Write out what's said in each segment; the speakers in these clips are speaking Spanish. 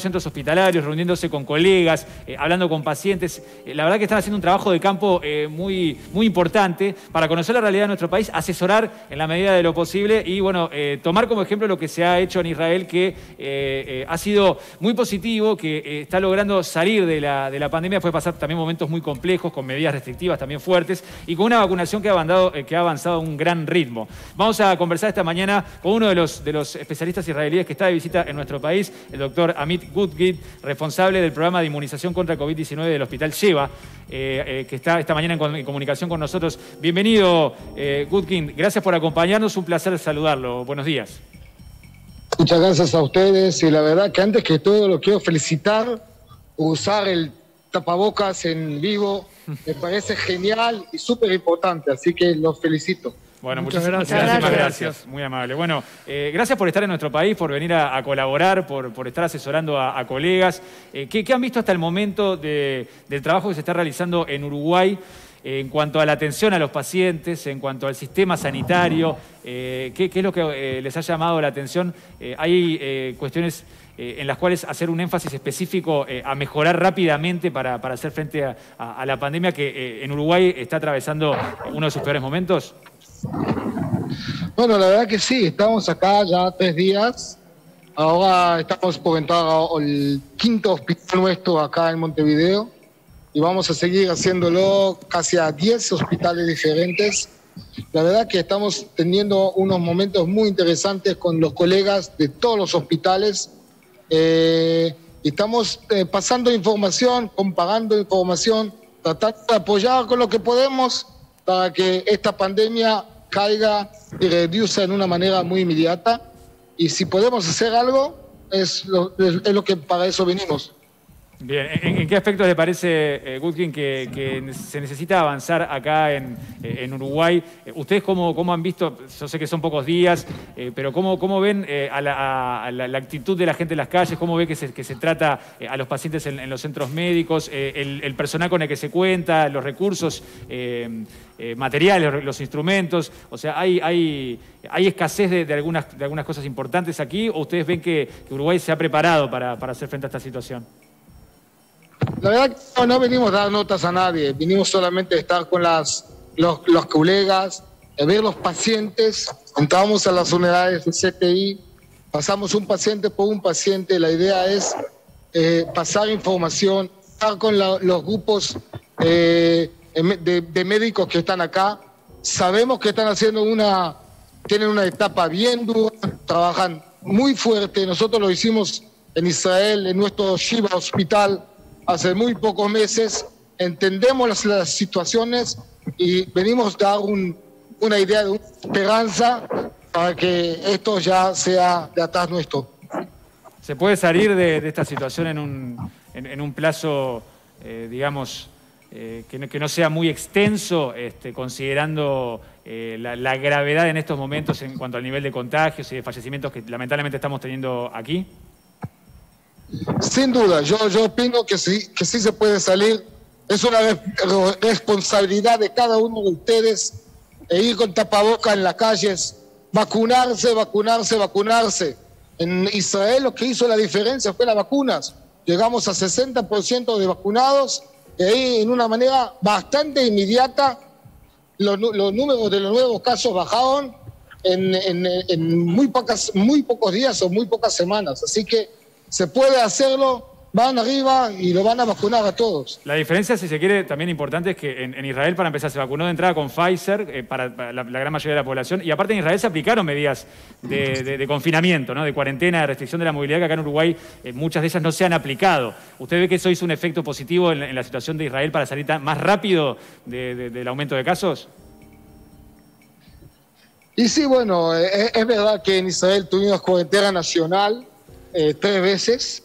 centros hospitalarios, reuniéndose con colegas, eh, hablando con pacientes. Eh, la verdad que están haciendo un trabajo de campo eh, muy, muy importante para conocer la realidad de nuestro país, asesorar en la medida de lo posible y bueno, tomar como ejemplo lo que se ha hecho en Israel, que ha sido muy positivo, que está logrando salir de la, de la pandemia, fue pasar también momentos muy complejos, con medidas restrictivas también fuertes y con una vacunación que ha, avanzado, que ha avanzado a un gran ritmo. Vamos a conversar esta mañana con uno de los, de los especialistas israelíes que está de visita en nuestro país, el doctor Amit Gutgit, responsable del programa de inmunización contra COVID-19 del Hospital Lleva, eh, eh, que está esta mañana en, comunicación con nosotros. Bienvenido, eh, Gutgit. Gracias por acompañarnos. Un placer saludarlo. Buenos días. Muchas gracias a ustedes y la verdad que antes que todo lo quiero felicitar usar el tapabocas en vivo me parece genial y súper importante, así que los felicito. Bueno, muchas gracias. gracias. Muy amable. Bueno, eh, gracias por estar en nuestro país, por venir a, colaborar, por, por, estar asesorando a, colegas. Eh, ¿qué, han visto hasta el momento del trabajo que se está realizando en Uruguay? Eh, en cuanto a la atención a los pacientes, en cuanto al sistema sanitario, ¿qué, es lo que les ha llamado la atención? ¿Hay cuestiones en las cuales hacer un énfasis específico a mejorar rápidamente para, hacer frente a la pandemia que en Uruguay está atravesando uno de sus peores momentos? Bueno, la verdad que sí, estamos acá ya tres días. Ahora estamos por entrar al quinto hospital nuestro acá en Montevideo y vamos a seguir haciéndolo casi a 10 hospitales diferentes. La verdad que estamos teniendo unos momentos muy interesantes con los colegas de todos los hospitales. Eh, estamos eh, pasando información, comparando información, tratando de apoyar con lo que podemos para que esta pandemia caiga y reduzca en una manera muy inmediata. Y si podemos hacer algo, es lo, es lo que para eso venimos. Bien, ¿en, qué aspectos le parece, eh, que, se necesita avanzar acá en, Uruguay? Eh, ¿Ustedes cómo, cómo, han visto, yo sé que son pocos días, eh, pero cómo, cómo ven a, la, actitud de la gente en las calles? ¿Cómo ve que se, que trata a los pacientes en, los centros médicos? El, personal con el que se cuenta, los recursos materiales, los instrumentos? O sea, ¿hay, hay, hay escasez de, algunas, de algunas cosas importantes aquí o ustedes ven que, Uruguay se ha preparado para, para hacer frente a esta situación? La verdad que no, venimos a dar notas a nadie, vinimos solamente a estar con las, los, los colegas, a ver los pacientes, entramos a las unidades de CTI, pasamos un paciente por un paciente, la idea es eh, pasar información, estar con los grupos eh, de, médicos que están acá, sabemos que están haciendo una, tienen una etapa bien dura, trabajan muy fuerte, nosotros lo hicimos en Israel, en nuestro Shiva Hospital, hace muy pocos meses, entendemos las, situaciones y venimos a dar una idea de esperanza para que esto ya sea de atrás nuestro. ¿Se puede salir de, esta situación en un, en, un plazo, eh, digamos, eh, que, no, sea muy extenso, este, considerando eh, la, la, gravedad en estos momentos en cuanto al nivel de contagios y de fallecimientos que lamentablemente estamos teniendo aquí? Sin duda, yo, yo opino que sí, que sí se puede salir. Es una responsabilidad de cada uno de ustedes e ir con tapaboca en las calles, vacunarse, vacunarse, vacunarse. En Israel lo que hizo la diferencia fue las vacunas. Llegamos a 60% de vacunados y ahí en una manera bastante inmediata los, números de los nuevos casos bajaron en, en, en muy, pocas, muy pocos días o muy pocas semanas. Así que se puede hacerlo, van arriba y lo van a vacunar a todos. La diferencia, si se quiere, también importante es que en, Israel, para empezar, se vacunó de entrada con Pfizer eh, para, la, gran mayoría de la población. Y aparte en Israel se aplicaron medidas de, confinamiento, ¿no? de cuarentena, de restricción de la movilidad, que acá en Uruguay eh, muchas de ellas no se han aplicado. ¿Usted ve que eso hizo un efecto positivo en, la situación de Israel para salir más rápido del aumento de casos? Y sí, bueno, eh, es verdad que en Israel tuvimos cuarentena nacional eh, tres veces,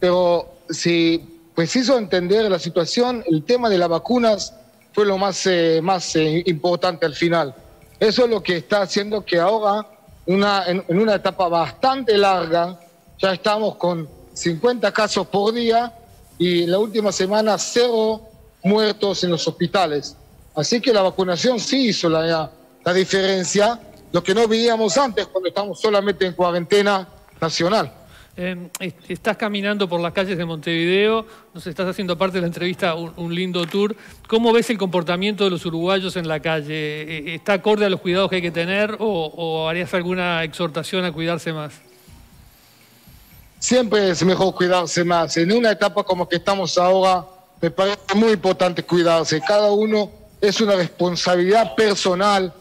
pero si preciso entender la situación, el tema de las vacunas fue lo más, eh, más eh, importante al final. Eso es lo que está haciendo que ahora, una, en, una etapa bastante larga, ya estamos con 50 casos por día y la última semana cero muertos en los hospitales. Así que la vacunación sí hizo la, la diferencia, lo que no veíamos antes cuando estábamos solamente en cuarentena nacional. Eh, estás caminando por las calles de Montevideo, nos estás haciendo parte de la entrevista un, lindo tour. ¿Cómo ves el comportamiento de los uruguayos en la calle? Eh, ¿Está acorde a los cuidados que hay que tener o, harías alguna exhortación a cuidarse más? Siempre es mejor cuidarse más. En una etapa como que estamos ahora, me parece muy importante cuidarse. Cada uno es una responsabilidad personal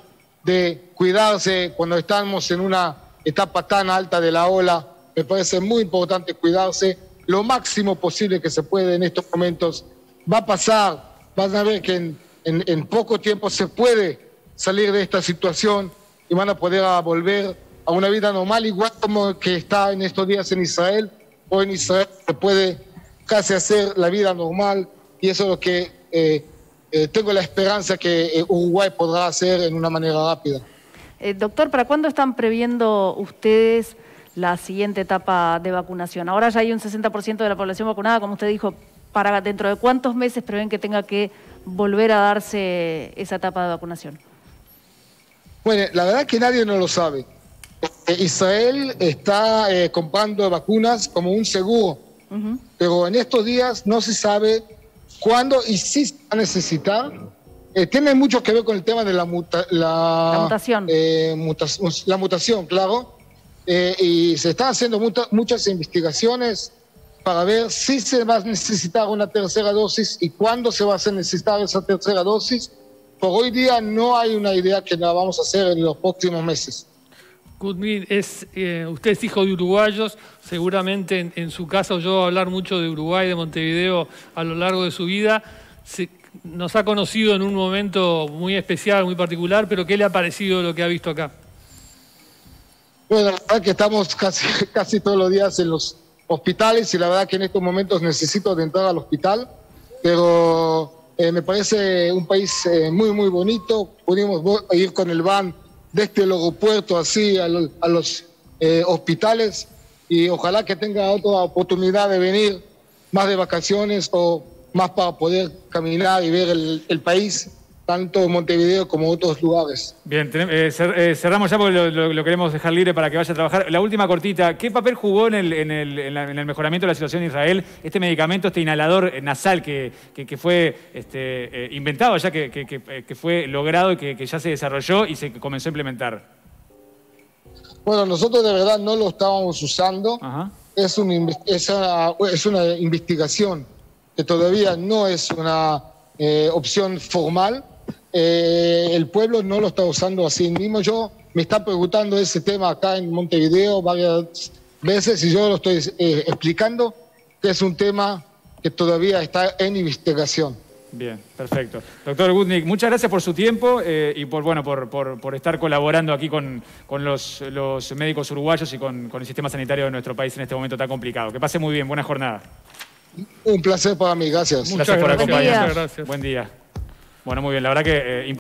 de cuidarse cuando estamos en una etapa tan alta de la ola me parece muy importante cuidarse lo máximo posible que se puede en estos momentos. Va a pasar, van a ver que en, poco tiempo se puede salir de esta situación y van a poder volver a una vida normal, igual como que está en estos días en Israel. Hoy en Israel se puede casi hacer la vida normal y eso es lo que eh, eh, tengo la esperanza que eh, Uruguay podrá hacer en una manera rápida. doctor, ¿para cuándo están previendo ustedes la siguiente etapa de vacunación. Ahora ya hay un 60% de la población vacunada, como usted dijo, para dentro de cuántos meses prevén que tenga que volver a darse esa etapa de vacunación. Bueno, la verdad que nadie no lo sabe. Eh, Israel está eh, comprando vacunas como un seguro, pero en estos días no se sabe cuándo y si se va a necesitar. Eh, tiene mucho que ver con el tema de la, la, mutación. la mutación, claro eh, y se están haciendo muchas investigaciones para ver si se va a necesitar una tercera dosis y cuándo se va a necesitar esa tercera dosis. Por hoy día no hay una idea que la vamos a hacer en los próximos meses. es, eh, usted es hijo de uruguayos, seguramente en, su caso yo hablar mucho de Uruguay, de Montevideo a lo largo de su vida. nos ha conocido en un momento muy especial, muy particular, pero ¿qué le ha parecido lo que ha visto acá? Bueno, la verdad que estamos casi, casi todos los días en los hospitales y la verdad que en estos momentos necesito de entrar al hospital, pero eh, me parece un país eh, muy, muy bonito. Pudimos ir con el van desde el aeropuerto así a, los eh, hospitales y ojalá que tenga otra oportunidad de venir más de vacaciones o más para poder caminar y ver el, el país tanto Montevideo como otros lugares. Bien, eh, eh, cerramos ya porque lo, queremos dejar libre para que vaya a trabajar. La última cortita, ¿qué papel jugó en el, mejoramiento de la situación en Israel este medicamento, este inhalador nasal que, fue este, eh, inventado ya, que, fue logrado y que, ya se desarrolló y se comenzó a implementar? Bueno, nosotros de verdad no lo estábamos usando. Es, es una investigación que todavía no es una opción formal eh, el pueblo no lo está usando así mismo. Yo me está preguntando ese tema acá en Montevideo varias veces y yo lo estoy eh, explicando que es un tema que todavía está en investigación. Bien, perfecto. Doctor Gutnik, muchas gracias por su tiempo eh, y por, bueno, por, por, estar colaborando aquí con, con los, los, médicos uruguayos y con, con el sistema sanitario de nuestro país en este momento tan complicado. Que pase muy bien, buena jornada. Un placer para mí, gracias. Muchas gracias por acompañarnos. Buen día. Bueno, muy bien, la verdad que... Eh,